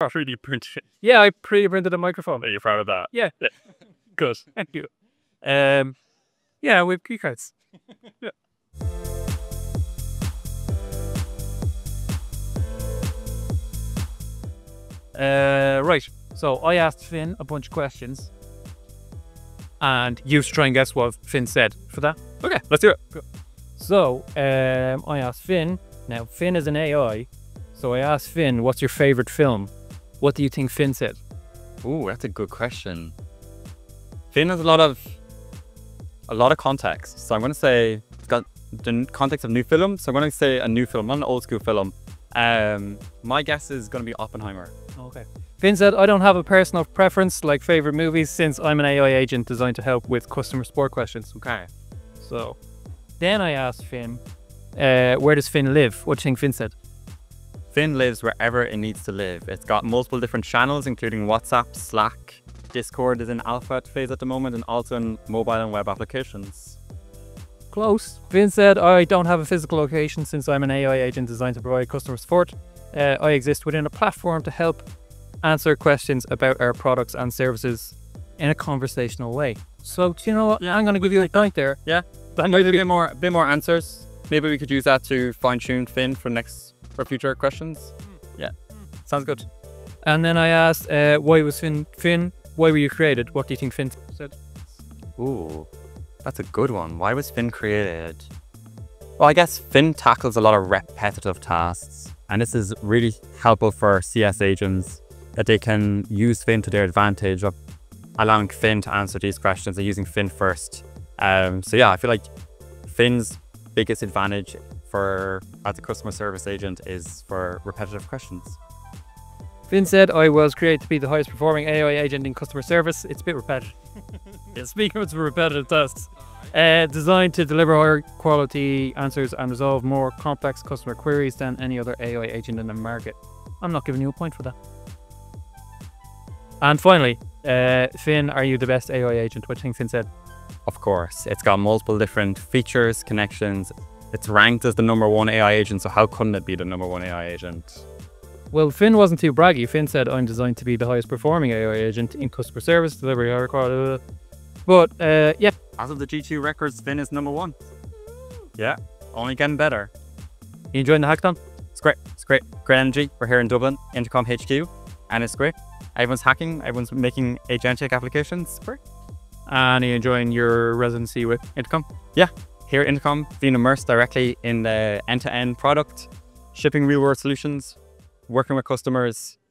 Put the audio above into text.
3D printed. Yeah, I 3D printed a microphone. Are you proud of that? Yeah. Good. Thank you. Um, yeah, we have key cards. yeah. Uh, right. So I asked Fin a bunch of questions, and you should try and guess what Fin said for that. Okay, let's do it. So um, I asked Fin. Now Fin is an AI, so I asked Fin, "What's your favorite film?" What do you think Fin said? Ooh, that's a good question. Fin has a lot of a lot of context. So I'm going to say it's got the context of new film. So I'm going to say a new film, not an old school film. Um, my guess is going to be Oppenheimer. Okay. Fin said, I don't have a personal preference like favorite movies since I'm an AI agent designed to help with customer support questions. Okay. So then I asked Fin, uh, where does Fin live? What do you think Fin said? Fin lives wherever it needs to live. It's got multiple different channels, including WhatsApp, Slack, Discord is in alpha phase at the moment, and also in mobile and web applications. Close. Fin said, I don't have a physical location since I'm an AI agent designed to provide customer support. Uh, I exist within a platform to help answer questions about our products and services in a conversational way. So, do you know what? I'm going to give you a point there. Yeah, be a bit more, a bit more answers. Maybe we could use that to fine tune Fin for next for future questions. Yeah, sounds good. And then I asked, uh, why was Fin Fin? Why were you created? What do you think Fin said? Ooh, that's a good one. Why was Fin created? Well, I guess Fin tackles a lot of repetitive tasks, and this is really helpful for CS agents that they can use Fin to their advantage of allowing Fin to answer these questions and using Fin first. Um, so yeah, I feel like Fin's biggest advantage for as a customer service agent is for repetitive questions. Fin said, I was created to be the highest performing AI agent in customer service. It's a bit repetitive. yeah, speaking of repetitive tasks, uh, designed to deliver higher quality answers and resolve more complex customer queries than any other AI agent in the market. I'm not giving you a point for that. And finally, uh, Fin, are you the best AI agent? What do you think Fin said? Of course, it's got multiple different features, connections. It's ranked as the number one AI agent, so how couldn't it be the number one AI agent? Well, Fin wasn't too braggy. Fin said, I'm designed to be the highest performing AI agent in customer service, delivery, higher quality. But, uh, yeah. As of the G2 records, Fin is number one. Yeah, only getting better. You enjoying the hackathon? It's great. It's great. Great energy. We're here in Dublin, Intercom HQ, and it's great. Everyone's hacking, everyone's making agentic applications. Great. And you're enjoying your residency with Intercom? Yeah, here at Intercom, being immersed directly in the end to end product, shipping real world solutions, working with customers.